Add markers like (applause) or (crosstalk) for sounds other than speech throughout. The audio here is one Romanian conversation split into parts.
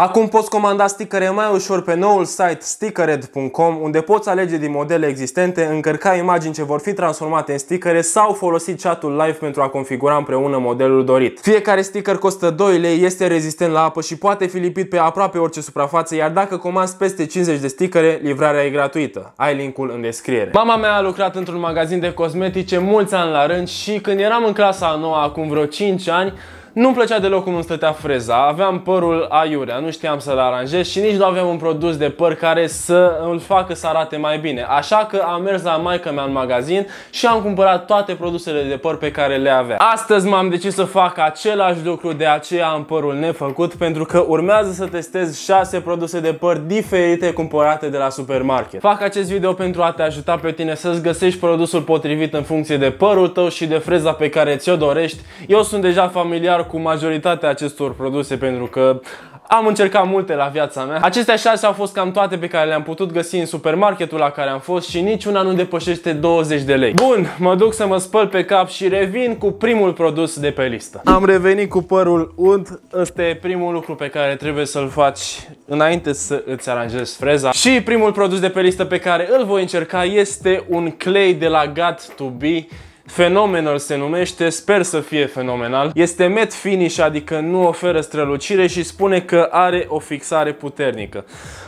Acum poți comanda stickere mai ușor pe noul site stickered.com unde poți alege din modele existente, încărca imagini ce vor fi transformate în stickere sau folosi chatul live pentru a configura împreună modelul dorit. Fiecare sticker costă 2 lei, este rezistent la apă și poate fi lipit pe aproape orice suprafață, iar dacă comanzi peste 50 de stickere, livrarea e gratuită. Ai linkul în descriere. Mama mea a lucrat într-un magazin de cosmetice mulți ani la rând și când eram în clasa a 9 acum vreo 5 ani, nu-mi plăcea deloc cum îmi stătea freza, aveam părul aiurea, nu știam să-l aranjez și nici nu aveam un produs de păr care să îl facă să arate mai bine. Așa că am mers la maica mea în magazin și am cumpărat toate produsele de păr pe care le avea. Astăzi m-am decis să fac același lucru, de aceea am părul nefăcut, pentru că urmează să testez 6 produse de păr diferite cumpărate de la supermarket. Fac acest video pentru a te ajuta pe tine să-ți găsești produsul potrivit în funcție de părul tău și de freza pe care ți-o dorești. Eu sunt deja familiar cu majoritatea acestor produse pentru că am încercat multe la viața mea. Acestea șase au fost cam toate pe care le-am putut găsi în supermarketul la care am fost și niciuna nu depășește 20 de lei. Bun, mă duc să mă spăl pe cap și revin cu primul produs de pe listă. Am revenit cu părul ud. Ăsta e primul lucru pe care trebuie să-l faci înainte să îți aranjezi freza. Și primul produs de pe listă pe care îl voi încerca este un clay de la Got To Be. Phenomenal se numește, sper să fie fenomenal. Este matte finish, adică nu oferă strălucire și spune că are o fixare puternică.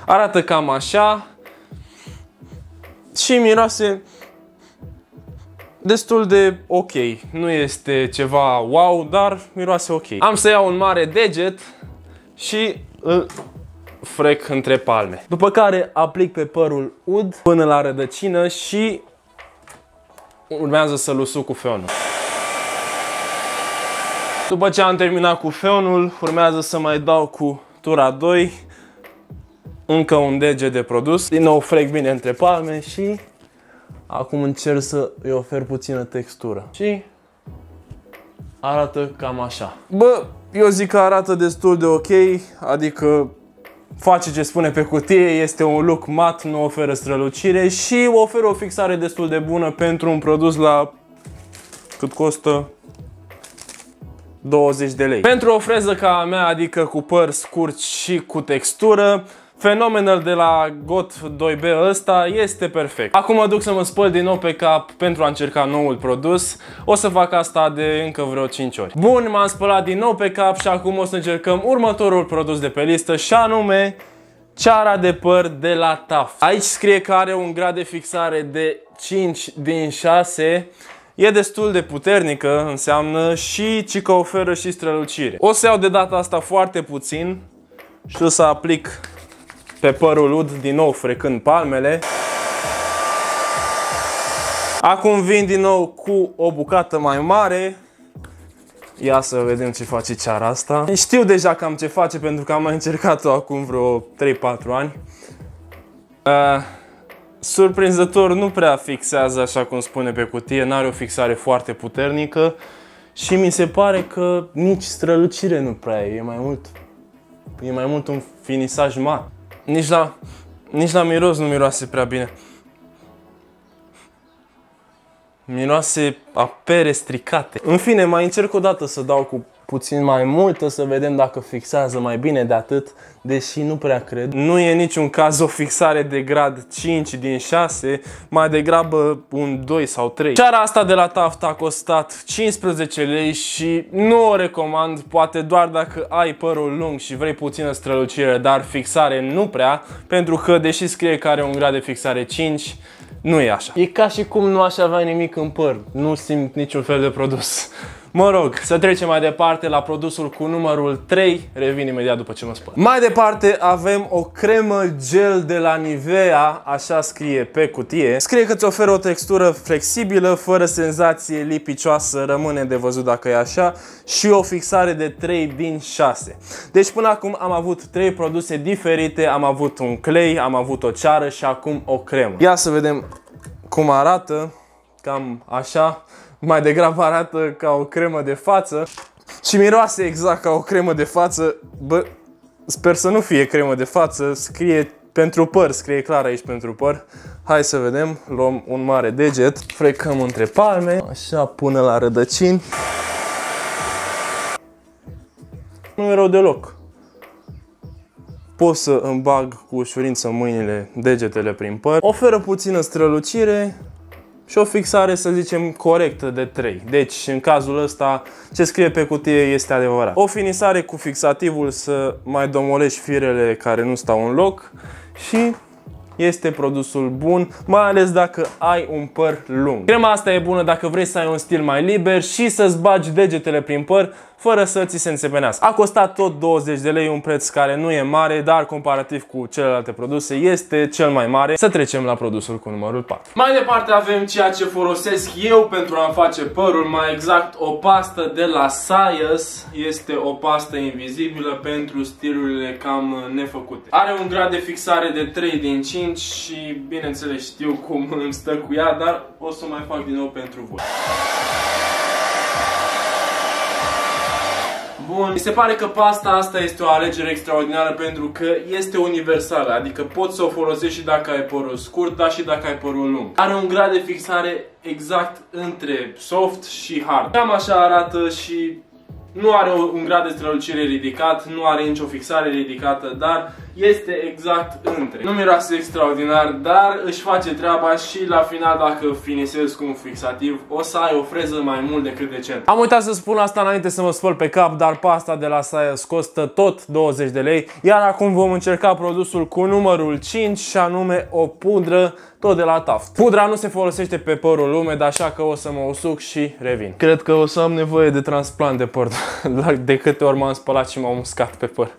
Arată cam așa și miroase destul de ok. Nu este ceva wow, dar miroase ok. Am să iau un mare deget și îl frec între palme. După care aplic pe părul ud până la rădăcină și urmează să-l usuc cu feonul. După ce am terminat cu feonul, urmează să mai dau cu tura 2 încă un deget de produs. Din nou frec bine între palme și acum încerc să îi ofer puțină textură. Și arată cam așa. Bă, eu zic că arată destul de ok, adică face ce spune pe cutie, este un look mat, nu oferă strălucire și oferă o fixare destul de bună pentru un produs la cât costă 20 de lei. Pentru o freză ca a mea, adică cu păr scurt și cu textură, Fenomenal de la GOT 2B ăsta este perfect. Acum mă duc să mă spăl din nou pe cap pentru a încerca noul produs. O să fac asta de încă vreo 5 ori. Bun, m-am spălat din nou pe cap și acum o să încercăm următorul produs de pe listă și anume ceara de păr de la TAF. Aici scrie că are un grad de fixare de 5 din 6 E destul de puternică, înseamnă și ci că oferă și strălucire. O să iau de data asta foarte puțin și o să aplic pe părul ud, din nou frecând palmele. Acum vin din nou cu o bucată mai mare. Ia să vedem ce face ceara asta. Știu deja cam ce face pentru că am mai încercat-o acum vreo 3-4 ani. Uh, surprinzător nu prea fixează așa cum spune pe cutie, n-are o fixare foarte puternică și mi se pare că nici strălucire nu prea e, e mai mult, e mai mult un finisaj mat. Nici la, nici la miros nu miroase prea bine. Miroase a pere stricate. În fine, mai încerc o dată să dau cu puțin mai multă să vedem dacă fixează mai bine de atât, deși nu prea cred. Nu e niciun caz o fixare de grad 5 din 6, mai degrabă un 2 sau 3. Ceara asta de la Taft a costat 15 lei și nu o recomand, poate doar dacă ai părul lung și vrei puțină strălucire, dar fixare nu prea, pentru că deși scrie că are un grad de fixare 5, nu e așa. E ca și cum nu aș avea nimic în păr, nu simt niciun fel de produs. Mă rog, să trecem mai departe la produsul cu numărul 3. Revin imediat după ce mă spăl. Mai departe avem o cremă gel de la Nivea, așa scrie pe cutie. Scrie că îți oferă o textură flexibilă, fără senzație lipicioasă, rămâne de văzut dacă e așa, și o fixare de 3 din 6. Deci până acum am avut 3 produse diferite, am avut un clay, am avut o ceară și acum o cremă. Ia să vedem cum arată, cam așa mai degrabă arată ca o cremă de față și miroase exact ca o cremă de față. Bă, sper să nu fie cremă de față, scrie pentru păr, scrie clar aici pentru păr. Hai să vedem, luăm un mare deget, frecăm între palme, așa până la rădăcini. Nu e rău deloc. pot să îmi bag cu ușurință mâinile, degetele prin păr. Oferă puțină strălucire și o fixare, să zicem, corectă de 3. Deci, în cazul ăsta, ce scrie pe cutie este adevărat. O finisare cu fixativul să mai domolești firele care nu stau în loc și este produsul bun, mai ales dacă ai un păr lung. Crema asta e bună dacă vrei să ai un stil mai liber și să-ți bagi degetele prin păr fără să ți se înțepenească. A costat tot 20 de lei, un preț care nu e mare, dar comparativ cu celelalte produse este cel mai mare. Să trecem la produsul cu numărul 4. Mai departe avem ceea ce folosesc eu pentru a-mi face părul, mai exact o pastă de la Sayas. Este o pastă invizibilă pentru stilurile cam nefăcute. Are un grad de fixare de 3 din 5 și bineînțeles știu cum îmi stă cu ea, dar o să mai fac din nou pentru voi. Bun, mi se pare că pasta asta este o alegere extraordinară pentru că este universală, adică poți să o folosești și dacă ai părul scurt, dar și dacă ai părul lung. Are un grad de fixare exact între soft și hard. Cam așa arată și nu are un grad de strălucire ridicat, nu are nicio fixare ridicată, dar este exact între. Nu miroase extraordinar, dar își face treaba și la final dacă finisezi cu un fixativ o să ai o freză mai mult decât decent. Am uitat să spun asta înainte să mă spăl pe cap, dar pasta de la Sayas costă tot 20 de lei, iar acum vom încerca produsul cu numărul 5 și anume o pudră tot de la Taft. Pudra nu se folosește pe părul umed, așa că o să mă usuc și revin. Cred că o să am nevoie de transplant de păr, (laughs) de câte ori m-am spălat și m-am uscat pe păr.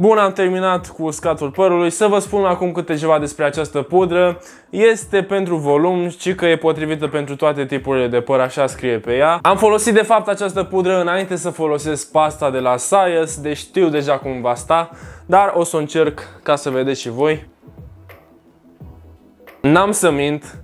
Bun, am terminat cu uscatul părului. Să vă spun acum câte ceva despre această pudră. Este pentru volum, și că e potrivită pentru toate tipurile de păr, așa scrie pe ea. Am folosit de fapt această pudră înainte să folosesc pasta de la Sayas, deci știu deja cum va sta, dar o să o încerc ca să vedeți și voi. N-am să mint,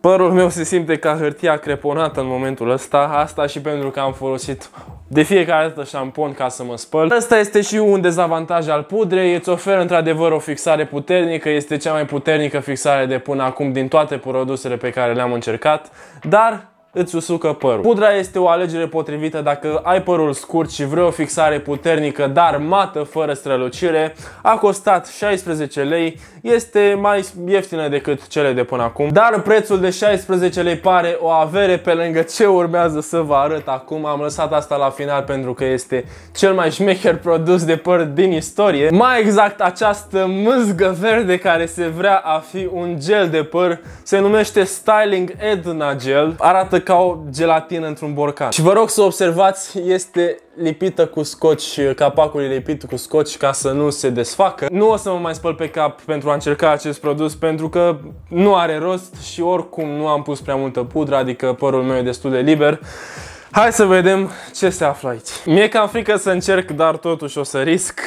părul meu se simte ca hârtia creponată în momentul ăsta, asta și pentru că am folosit de fiecare dată șampon ca să mă spăl. Asta este și un dezavantaj al pudrei, îți oferă într-adevăr o fixare puternică, este cea mai puternică fixare de până acum din toate produsele pe care le-am încercat, dar îți usucă părul. Pudra este o alegere potrivită dacă ai părul scurt și vrei o fixare puternică, dar mată, fără strălucire. A costat 16 lei, este mai ieftină decât cele de până acum, dar prețul de 16 lei pare o avere pe lângă ce urmează să vă arăt acum. Am lăsat asta la final pentru că este cel mai șmecher produs de păr din istorie. Mai exact această mâzgă verde care se vrea a fi un gel de păr se numește Styling Edna Gel. Arată ca o gelatină într-un borcan. Și vă rog să observați, este lipită cu scoci, capacul e lipit cu scoci ca să nu se desfacă. Nu o să mă mai spăl pe cap pentru a încerca acest produs pentru că nu are rost și oricum nu am pus prea multă pudră, adică părul meu e destul de liber. Hai să vedem ce se află aici. Mi-e cam frică să încerc, dar totuși o să risc.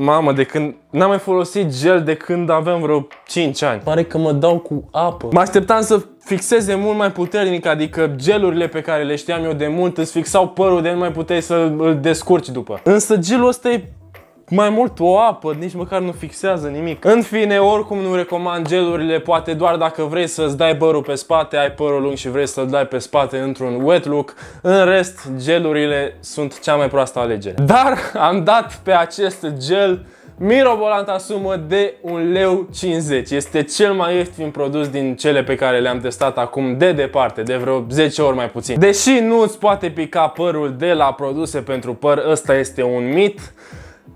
Mamă, de când n-am mai folosit gel de când aveam vreo 5 ani. Pare că mă dau cu apă. Mă așteptam să fixeze mult mai puternic, adică gelurile pe care le știam eu de mult îți fixau părul de nu mai puteai să îl descurci după. Însă gelul ăsta e mai mult o apă, nici măcar nu fixează nimic. În fine, oricum nu recomand gelurile, poate doar dacă vrei să-ți dai părul pe spate, ai părul lung și vrei să-l dai pe spate într-un wet look. În rest, gelurile sunt cea mai proastă alegere. Dar am dat pe acest gel mirobolanta sumă de 1 leu 50. Este cel mai ieftin produs din cele pe care le-am testat acum de departe, de vreo 10 ori mai puțin. Deși nu îți poate pica părul de la produse pentru păr, ăsta este un mit.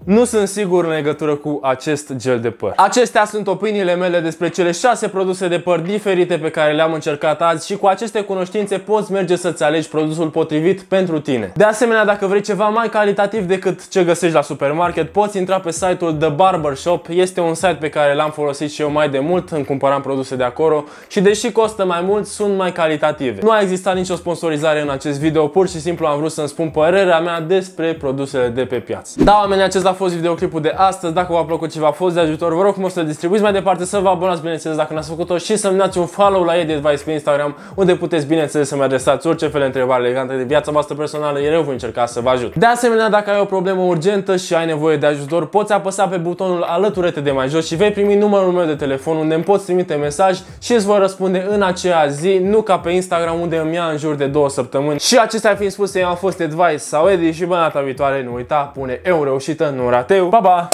Nu sunt sigur în legătură cu acest gel de păr. Acestea sunt opiniile mele despre cele 6 produse de păr diferite pe care le-am încercat azi și cu aceste cunoștințe poți merge să-ți alegi produsul potrivit pentru tine. De asemenea, dacă vrei ceva mai calitativ decât ce găsești la supermarket, poți intra pe site-ul The Barber Shop. Este un site pe care l-am folosit și eu mai de mult în cumpăram produse de acolo și deși costă mai mult, sunt mai calitative. Nu a existat nicio sponsorizare în acest video, pur și simplu am vrut să-mi spun părerea mea despre produsele de pe piață. Da, oamenii, acest a fost videoclipul de astăzi. Dacă v-a plăcut ceva, a fost de ajutor, vă rog frumos să distribuiți mai departe, să vă abonați, bineînțeles, dacă n-ați făcut-o și să-mi dați un follow la Edit Advice pe Instagram, unde puteți, bineînțeles, să-mi adresați orice fel de întrebare legate de viața voastră personală, iar eu voi încerca să vă ajut. De asemenea, dacă ai o problemă urgentă și ai nevoie de ajutor, poți apăsa pe butonul alăturete de mai jos și vei primi numărul meu de telefon unde îmi poți trimite mesaj și îți voi răspunde în aceea zi, nu ca pe Instagram unde îmi ia în jur de două săptămâni. Și acestea fiind spuse, eu am fost Advice sau Edi și bă data viitoare nu uita, pune eu reușită, nu rateu! Pa, pa!